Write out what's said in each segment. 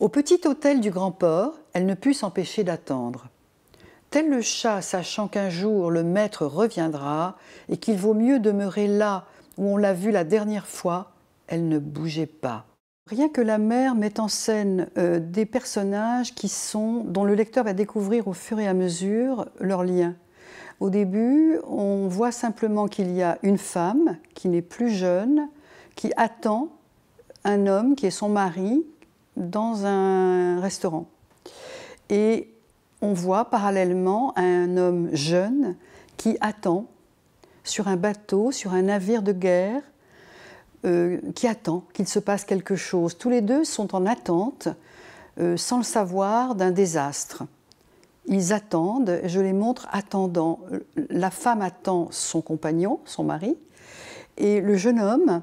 Au petit hôtel du Grand Port, elle ne put s'empêcher d'attendre. Tel le chat sachant qu'un jour le maître reviendra et qu'il vaut mieux demeurer là où on l'a vu la dernière fois, elle ne bougeait pas. Rien que la mère met en scène euh, des personnages qui sont, dont le lecteur va découvrir au fur et à mesure leurs liens. Au début, on voit simplement qu'il y a une femme qui n'est plus jeune, qui attend un homme qui est son mari, dans un restaurant. Et on voit parallèlement un homme jeune qui attend sur un bateau, sur un navire de guerre, euh, qui attend qu'il se passe quelque chose. Tous les deux sont en attente, euh, sans le savoir, d'un désastre. Ils attendent, je les montre attendant. La femme attend son compagnon, son mari, et le jeune homme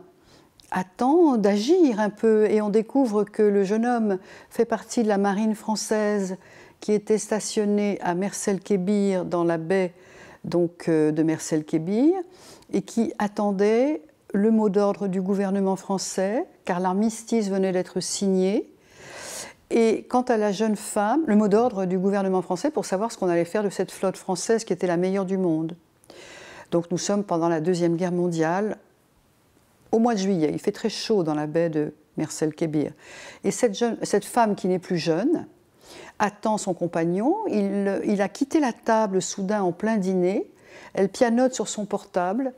attend d'agir un peu et on découvre que le jeune homme fait partie de la marine française qui était stationnée à Mersel-Kébir dans la baie donc, euh, de et qui attendait le mot d'ordre du gouvernement français car l'armistice venait d'être signé. Et quant à la jeune femme, le mot d'ordre du gouvernement français pour savoir ce qu'on allait faire de cette flotte française qui était la meilleure du monde. Donc nous sommes pendant la Deuxième Guerre mondiale, au mois de juillet. Il fait très chaud dans la baie de Mersel-Kébir. Et cette, jeune, cette femme qui n'est plus jeune attend son compagnon. Il, il a quitté la table soudain en plein dîner. Elle pianote sur son portable.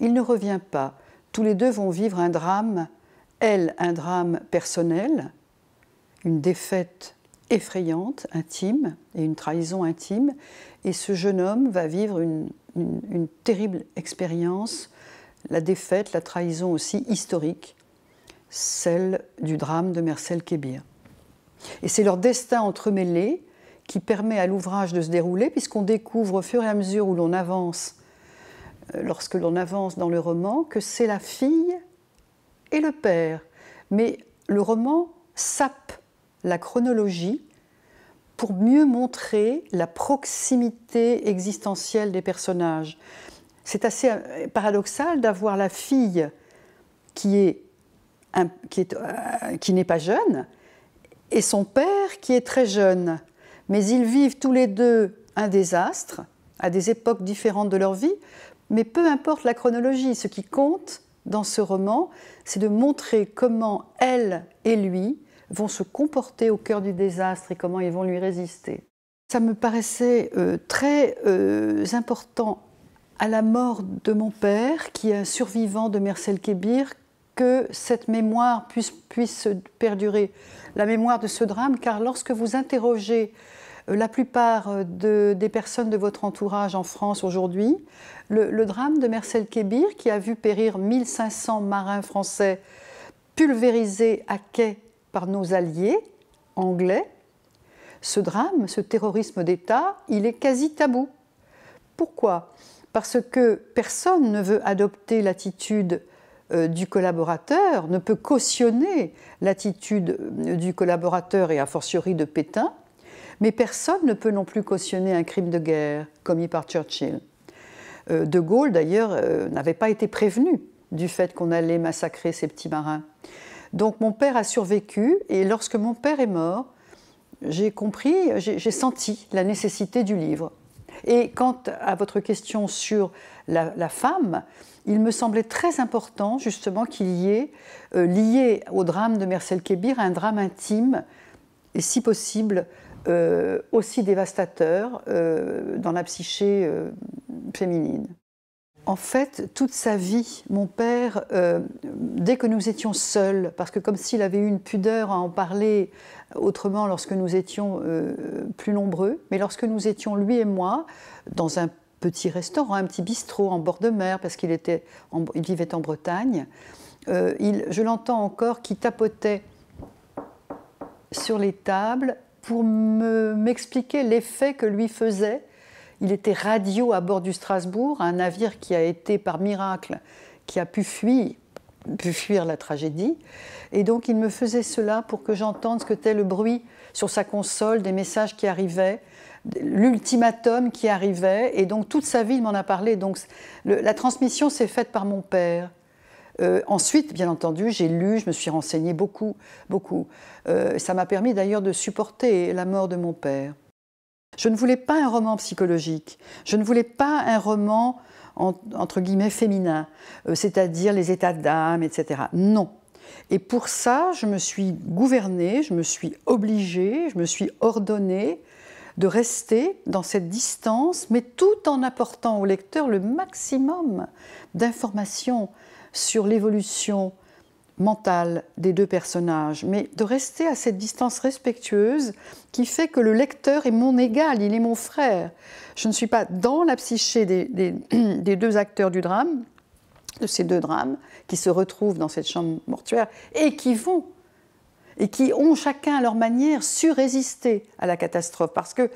Il ne revient pas. Tous les deux vont vivre un drame. Elle, un drame personnel, une défaite effrayante, intime, et une trahison intime. Et ce jeune homme va vivre une terrible expérience la défaite, la trahison aussi historique, celle du drame de Mersel-Kébir. Et c'est leur destin entremêlé qui permet à l'ouvrage de se dérouler, puisqu'on découvre au fur et à mesure où l'on avance, euh, lorsque l'on avance dans le roman, que c'est la fille et le père. Mais le roman sape la chronologie pour mieux montrer la proximité existentielle des personnages c'est assez euh, paradoxal d'avoir la fille qui est, euh, qui n'est pas jeune et son père qui est très jeune. Mais ils vivent tous les deux un désastre à des époques différentes de leur vie, mais peu importe la chronologie, ce qui compte dans ce roman, c'est de montrer comment elle et lui vont se comporter au cœur du désastre et comment ils vont lui résister. Ça me paraissait euh, très important à la mort de mon père, qui est un survivant de Mersel Kébir, que cette mémoire puisse, perdurer, la mémoire de ce drame, car lorsque vous interrogez euh, la plupart euh, de, des personnes de votre entourage en France aujourd'hui, le, drame de Mersel Kébir, qui a vu périr 1500 marins français pulvérisés à quai par nos alliés anglais, ce drame, ce terrorisme d'État, il est quasi tabou. Pourquoi? Parce que personne ne veut adopter l'attitude euh, du collaborateur, ne peut cautionner l'attitude euh, du collaborateur et a fortiori de Pétain, mais personne ne peut non plus cautionner un crime de guerre commis par Churchill. Euh, de Gaulle, d'ailleurs, n'avait pas été prévenu du fait qu'on allait massacrer ces petits marins. Donc mon père a survécu, et lorsque mon père est mort, j'ai compris, j'ai senti la nécessité du livre. Et quant à votre question sur la, femme, il me semblait très important justement qu'il y ait, euh, lié au drame de Mersel Kébir, un drame intime et si possible euh, aussi dévastateur euh, dans la psyché féminine. En fait, toute sa vie, mon père, dès que nous étions seuls, parce que comme s'il avait eu une pudeur à en parler autrement lorsque nous étions euh, plus nombreux, mais lorsque nous étions, lui et moi, dans un petit restaurant, un petit bistrot en bord de mer, parce qu'il était il vivait en Bretagne, euh, je l'entends encore qui tapotait sur les tables pour m'expliquer l'effet que lui faisait. Il était radio à bord du Strasbourg, un navire qui a été par miracle, qui a pu fuir, la tragédie. Et donc il me faisait cela pour que j'entende ce que était le bruit sur sa console, des messages qui arrivaient, l'ultimatum qui arrivait. Et donc toute sa vie, il m'en a parlé. Donc la transmission s'est faite par mon père. Euh, ensuite, bien entendu, j'ai lu, je me suis renseignée beaucoup, beaucoup. Euh, ça m'a permis d'ailleurs de supporter la mort de mon père. Je ne voulais pas un roman psychologique, je ne voulais pas un roman entre guillemets féminin, euh, c'est-à-dire les états d'âme, etc. Non. Et pour ça, je me suis gouvernée, je me suis obligée, je me suis ordonnée de rester dans cette distance, mais tout en apportant au lecteur le maximum d'informations sur l'évolution mentale des deux personnages, mais de rester à cette distance respectueuse qui fait que le lecteur est mon égal, il est mon frère. Je ne suis pas dans la psyché des, deux acteurs du drame, de ces deux drames, qui se retrouvent dans cette chambre mortuaire et qui vont et qui ont chacun à leur manière su résister à la catastrophe. Parce que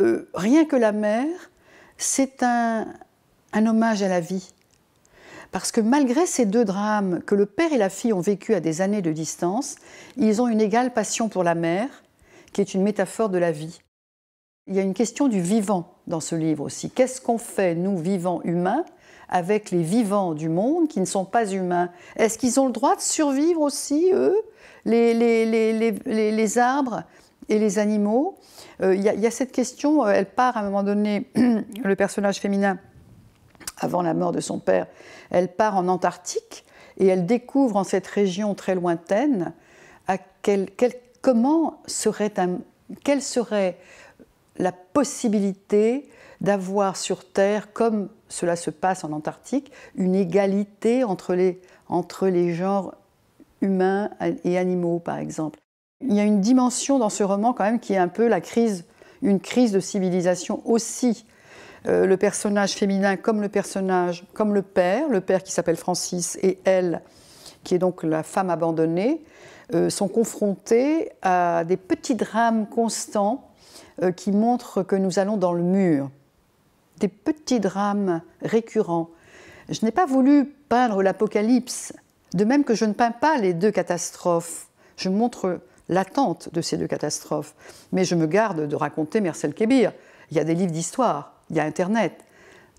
euh, rien que la mère, c'est un hommage à la vie. Parce que malgré ces deux drames que le père et la fille ont vécu à des années de distance, ils ont une égale passion pour la mère, qui est une métaphore de la vie. Il y a une question du vivant dans ce livre aussi. Qu'est-ce qu'on fait, nous, vivants humains, avec les vivants du monde qui ne sont pas humains? Est-ce qu'ils ont le droit de survivre aussi, eux les, arbres et les animaux? Euh, il y, a cette question, euh, elle part à un moment donné, le personnage féminin, avant la mort de son père, elle part en Antarctique et elle découvre en cette région très lointaine comment serait quelle serait la possibilité d'avoir sur Terre, comme cela se passe en Antarctique, une égalité entre les, entre les genres humains et animaux, par exemple. Il y a une dimension dans ce roman quand même qui est un peu la crise, une crise de civilisation aussi. Euh, le personnage féminin comme le personnage, comme le père, le père qui s'appelle Francis et elle, qui est donc la femme abandonnée, euh, sont confrontés à des petits drames constants euh, qui montrent que nous allons dans le mur. Des petits drames récurrents. Je n'ai pas voulu peindre l'apocalypse de même que je ne peins pas les deux catastrophes, je montre l'attente de ces deux catastrophes, mais je me garde de raconter Marcel Kébir. Il y a des livres d'histoire, il y a Internet.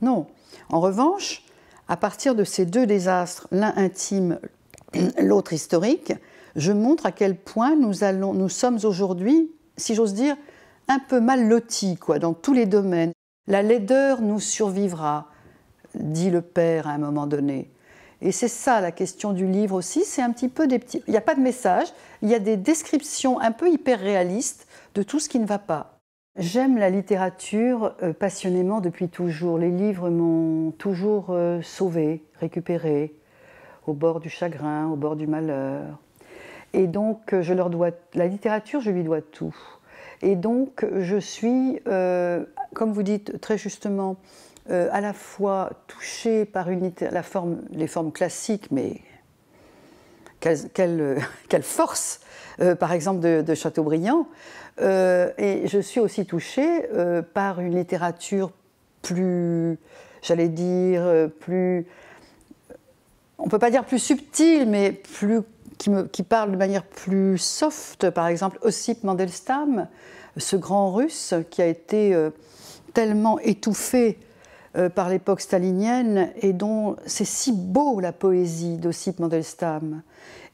Non. En revanche, à partir de ces deux désastres, l'un intime, l'autre historique, je montre à quel point nous, sommes aujourd'hui, si j'ose dire, un peu mal lotis quoi, dans tous les domaines. La laideur nous survivra, dit le père à un moment donné. Et c'est ça la question du livre aussi, c'est un petit peu des petits... Il n'y a pas de message, il y a des descriptions un peu hyper réalistes de tout ce qui ne va pas. J'aime la littérature euh, passionnément depuis toujours. Les livres m'ont toujours euh, sauvé, récupéré, au bord du chagrin, au bord du malheur. Et donc, euh, je leur dois... La littérature, je lui dois tout. Et donc, je suis, comme vous dites très justement, à la fois touché par les formes classiques, mais quelle, force, euh, par exemple, de, Chateaubriand. Euh, et je suis aussi touchée par une littérature plus, j'allais dire, plus. On ne peut pas dire plus subtile, mais plus, qui, me, qui, parle de manière plus soft. Par exemple, Ossip Mandelstam, ce grand russe qui a été tellement étouffé euh, par l'époque stalinienne et dont c'est si beau la poésie d'Ossip Mandelstam.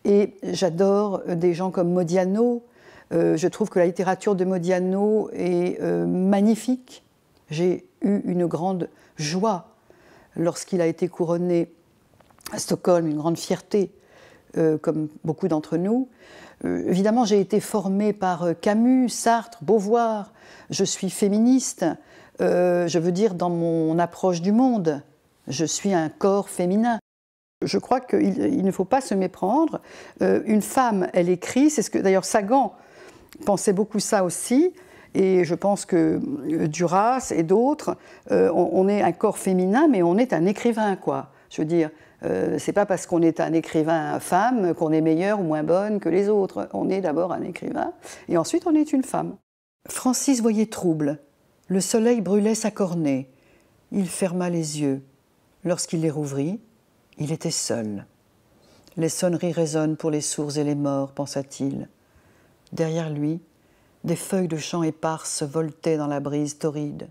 Et j'adore euh, des gens comme Modiano. Euh, je trouve que la littérature de Modiano est magnifique. J'ai eu une grande joie lorsqu'il a été couronné à Stockholm, une grande fierté, comme beaucoup d'entre nous. évidemment, j'ai été formée par Camus, Sartre, Beauvoir. Je suis féministe. Euh, je veux dire, dans mon approche du monde, je suis un corps féminin. Je crois qu'il ne faut pas se méprendre. Euh, une femme, elle écrit, c'est ce que d'ailleurs Sagan pensait beaucoup ça aussi, et je pense que euh, Duras et d'autres, on, est un corps féminin, mais on est un écrivain, quoi. Je veux dire, c'est pas parce qu'on est un écrivain femme qu'on est meilleur ou moins bonne que les autres. On est d'abord un écrivain, et ensuite on est une femme. Francis voyait trouble. Le soleil brûlait sa cornée. Il ferma les yeux. Lorsqu'il les rouvrit, il était seul. Les sonneries résonnent pour les sourds et les morts, pensa-t-il. Derrière lui, des feuilles de champs éparses voltaient dans la brise torride.